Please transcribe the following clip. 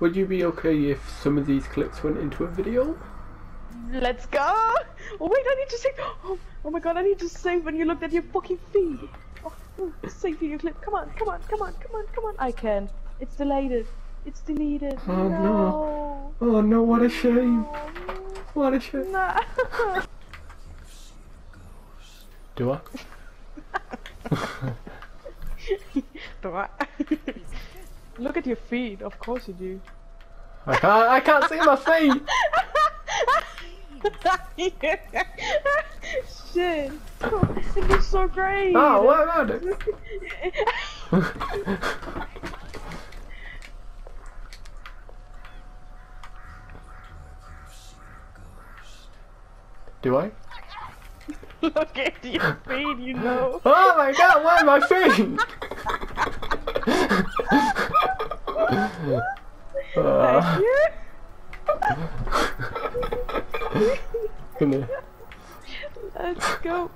Would you be okay if some of these clips went into a video? Let's go! Oh wait, I need to save. Oh, oh my god, I need to save when you looked at your fucking feet. Oh, oh, save video clip. Come on, come on, come on, come on, come on. I can. It's deleted. It's deleted. Oh, no. no. Oh no, what a shame. Oh, What a shame. no. Do I? I? Look at your feet. Of course you do. I can't, I can't see my feet. Shit. Oh, it looks so great. Oh, what about it? Do I? Look at your feet, you know. Oh my god, are my feet? Uh, come here. Let's go.